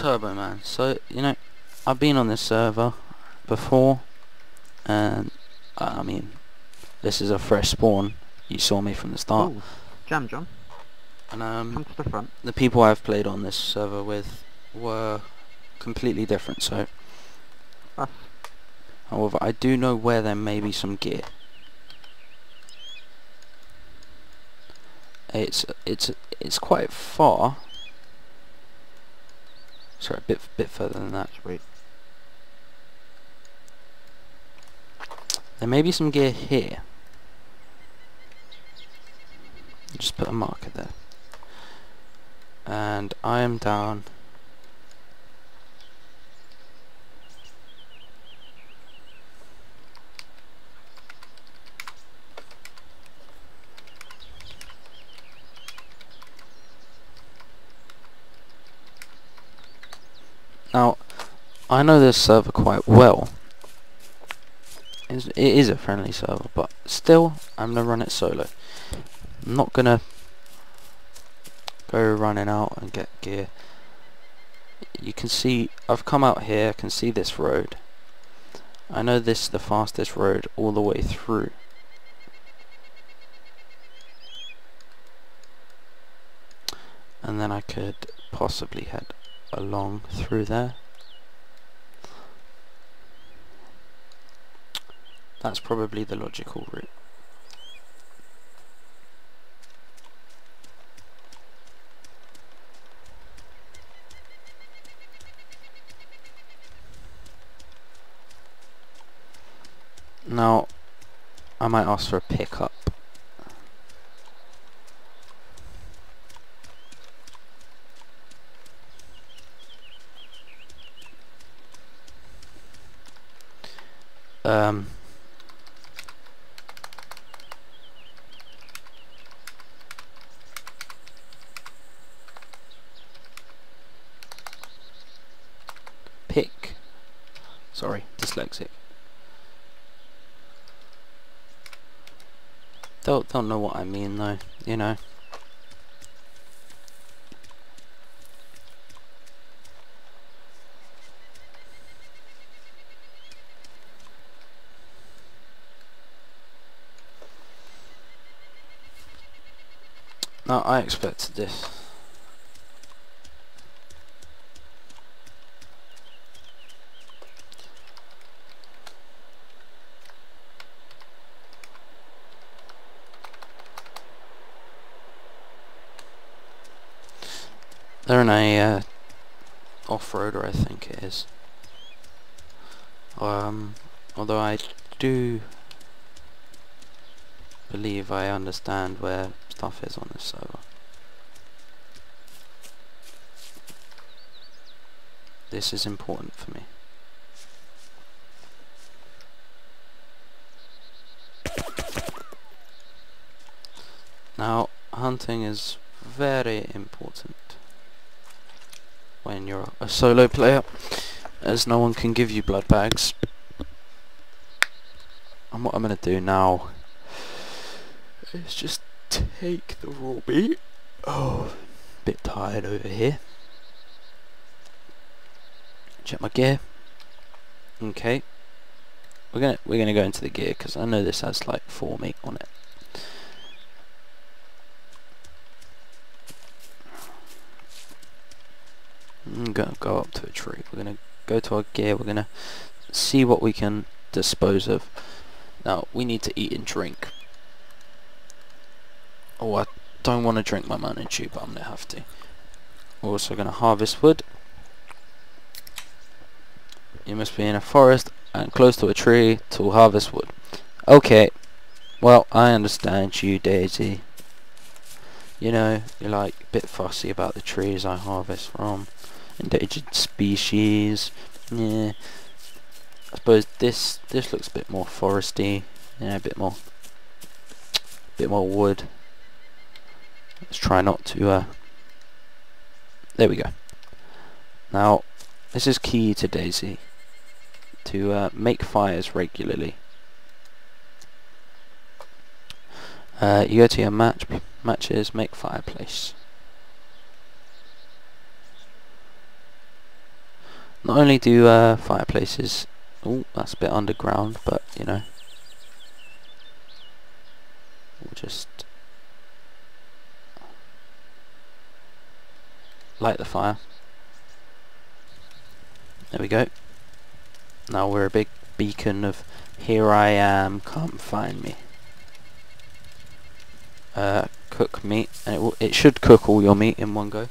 Turbo Man. So, you know, I've been on this server before, and uh, I mean, this is a fresh spawn. You saw me from the start, Oh, Jam John, and um, come to the front. the people I've played on this server with were completely different. So, Us. however, I do know where there may be some gear. It's it's it's quite far. Sorry, a bit bit further than that. Sweet. There may be some gear here. Just put a marker there. And I am down. Now, I know this server quite well. It's- It is a friendly server, but still, I'm gonna run it solo. I'm not gonna go running out and get gear. You can see, I've come out here, I can see this road. I know this is the fastest road all the way through. And then I could possibly head along through there. That's probably the logical route. Now, I might ask for a pickup. Um, pick. Sorry, dyslexic. Don't don't know what I mean though, you know. I expected this. They're in a uh, off-roader, I think it is. Um, although I do believe I understand where stuff is on this server. This is important for me. Now, hunting is very important when you're a solo player, as no one can give you blood bags. And what I'm going to do now is just take the raw meat. Oh, bit tired over here. Check my gear. Okay. We're gonna we're gonna go into the gear because I know this has like four meat on it. Mm, I'm gonna go up to a tree. We're gonna go to our gear. We're gonna see what we can dispose of. Now we need to eat and drink. Oh, I don't want to drink my Mountain Dew, but I'm gonna have to. Also gonna harvest wood. You must be in a forest and close to a tree to harvest wood. Okay. Well, I understand you, DayZ. You know, you're like a bit fussy about the trees I harvest from. Endangered species. Yeah. I suppose this this looks a bit more foresty. Yeah, a bit more A bit more wood. Let's try not to uh there we go. Now this is key to DayZ to uh, make fires regularly. Uh, you go to your match matches, make fireplace. Not only do uh, fireplaces... Oh, that's a bit underground, but, you know. We'll just... Light the fire. There we go. Now we're a big beacon of here I am, come find me. Uh, cook meat, and it, will, it should cook all your meat in one go.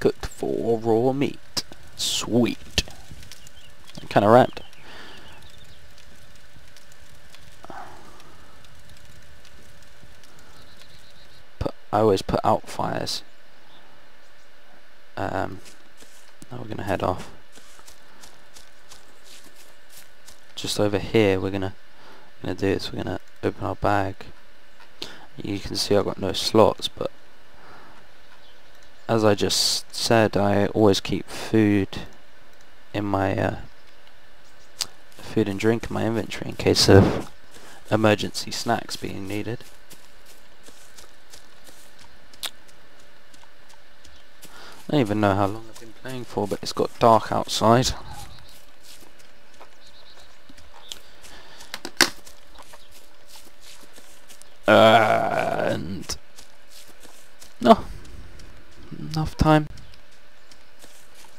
Cooked for raw meat. Sweet. Kind of wrapped. I always put out fires. Um, now we're going to head off. Just over here we're going to gonna do is we're gonna open our bag you can see I've got no slots but as I just said I always keep food in my uh, food and drink in my inventory in case of emergency snacks being needed I don't even know how long I've been playing for but it's got dark outside. And no enough time.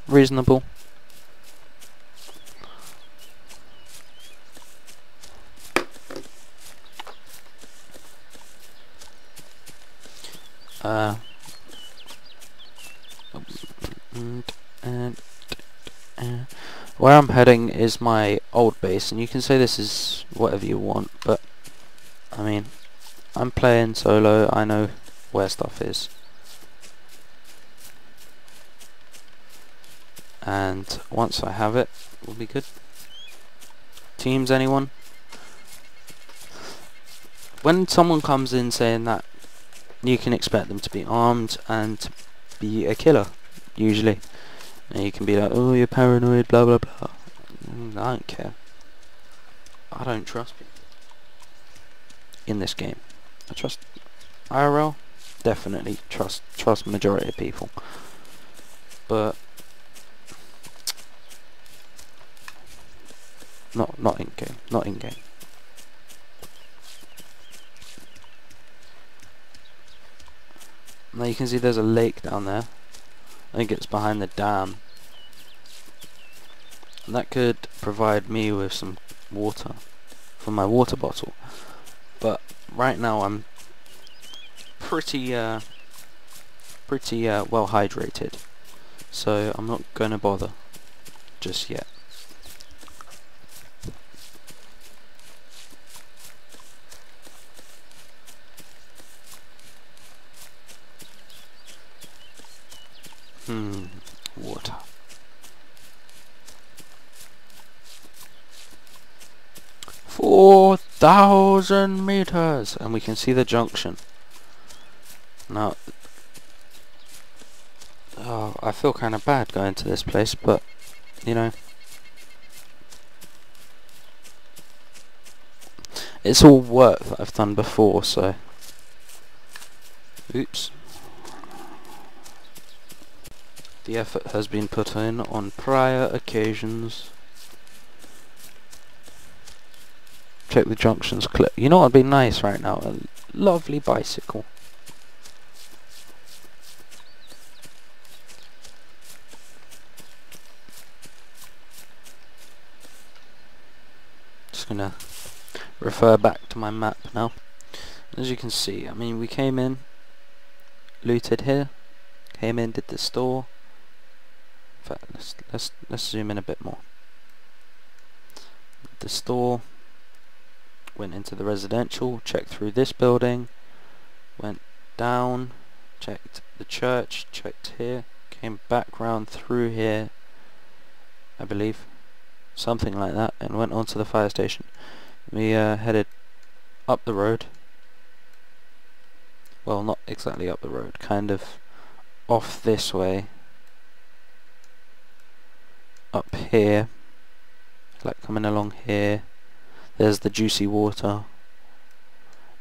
Reasonable. Uh where I'm heading is my old base and you can say this is whatever you want but I mean I'm playing solo, I know where stuff is. And once I have it, we'll be good. Teams, anyone? When someone comes in saying that, you can expect them to be armed and be a killer, usually. And you can be like, oh, you're paranoid, blah blah blah. Mm, I don't care. I don't trust people in this game. I trust IRL. Definitely trust trust majority of people, but not not in game. Not in game. Now you can see there's a lake down there. I think it's behind the dam. And that could provide me with some water for my water bottle. But right now I'm pretty uh, pretty uh, well hydrated so I'm not gonna bother just yet water. Four thousand meters. And we can see the junction. Now oh I feel kind of bad going to this place but you know. It's all work that I've done before so. Oops the effort has been put in on prior occasions check the junctions clip. You know what would be nice right now? A lovely bicycle. Just gonna refer back to my map now. As you can see, I mean we came in, looted here, came in, did the store. Fact, let's let's let's zoom in a bit more. The store went into the residential, checked through this building, went down, checked the church, checked here, came back round through here, I believe, something like that, and went on to the fire station. We uh, headed up the road, well not exactly up the road, kind of off this way, up here, like coming along here, there's the juicy water.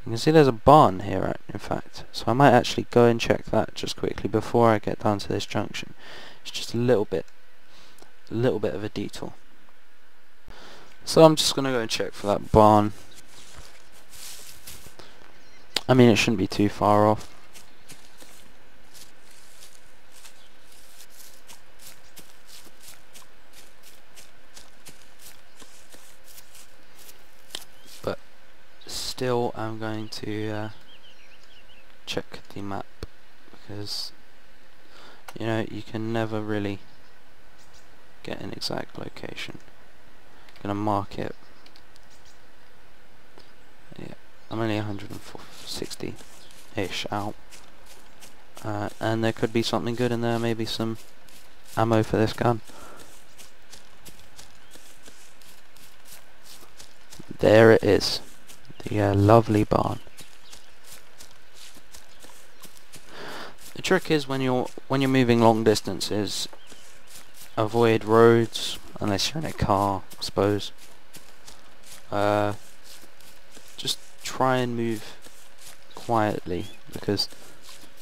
You can see there's a barn here, in fact. So I might actually go and check that just quickly before I get down to this junction. It's just a little bit, a little bit of a detour. So I'm just going to go and check for that barn. I mean, it shouldn't be too far off. But still, I'm going to uh, check the map because you know you can never really get an exact location. I'm gonna mark it. Yeah, I'm only 160-ish out. Uh, and there could be something good in there, maybe some ammo for this gun. There it is. The uh, lovely barn. The trick is when you're when you're moving long distances, avoid roads unless you're in a car, I suppose. Uh, just try and move quietly because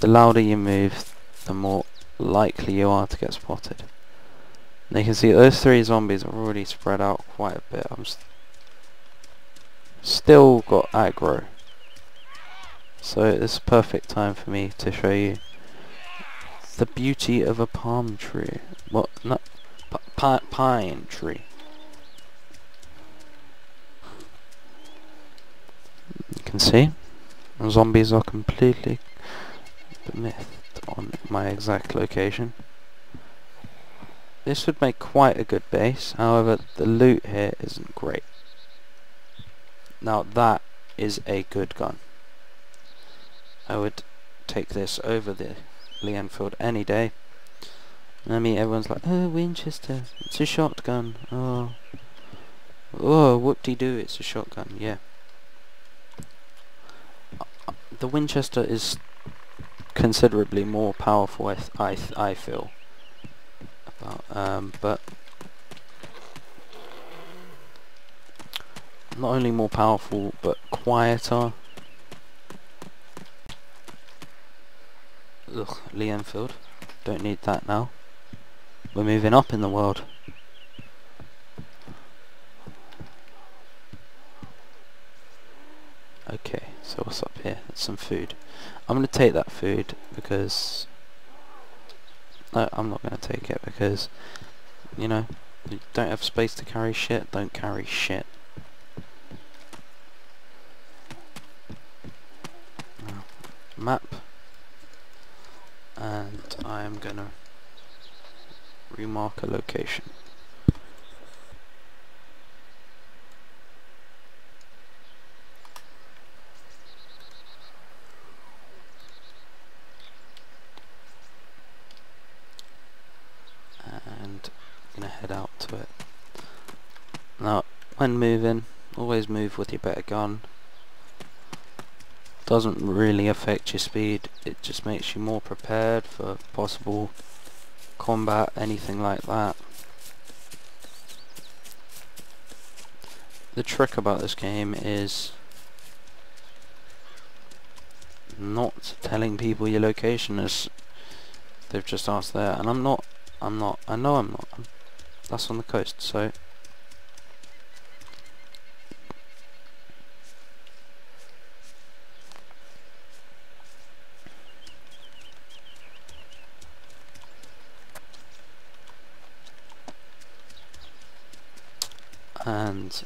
the louder you move, the more likely you are to get spotted. And you can see those three zombies are already spread out quite a bit. I'm still got aggro. So it's perfect time for me to show you the beauty of a palm tree. What? Not pine tree. You can see zombies are completely mythed on my exact location. This would make quite a good base, however the loot here isn't great. Now that is a good gun. I would take this over the Lee Enfield any day. I mean, everyone's like, oh, Winchester, it's a shotgun. Oh, oh, whoop-de-doo, it's a shotgun. Yeah. The Winchester is considerably more powerful, I, I, I feel. About, um, but not only more powerful, but quieter. Ugh, Lee Enfield. Don't need that now. We're moving up in the world. Okay, so what's up here? That's some food. I'm going to take that food because... No, I'm not going to take it because, you know, you don't have space to carry shit, don't carry shit. Map and I'm gonna remark a location. And I'm gonna head out to it. Now, when moving, always move with your better gun doesn't really affect your speed. It just makes you more prepared for possible combat anything like that. The trick about this game is not telling people your location as they've just asked there. And I'm not I'm not I know I'm not. That's on the coast so and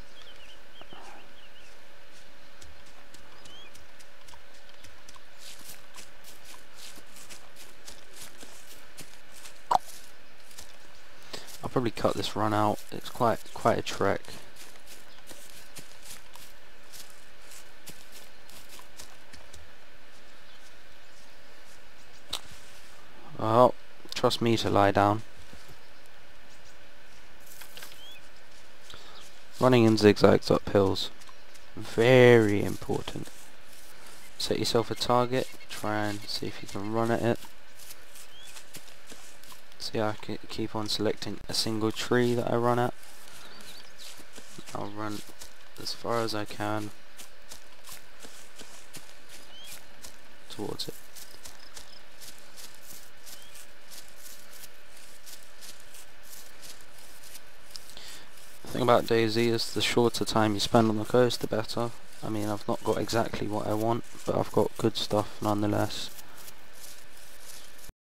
I'll probably cut this run out. It's quite quite a trek. Well, trust me to lie down. Running in zigzags up hills. Very important. Set yourself a target, try and see if you can run at it. See I can keep on selecting a single tree that I run at. I'll run as far as I can. towards it. The thing about DayZ is the shorter time you spend on the coast, the better. I mean, I've not got exactly what I want, but I've got good stuff nonetheless.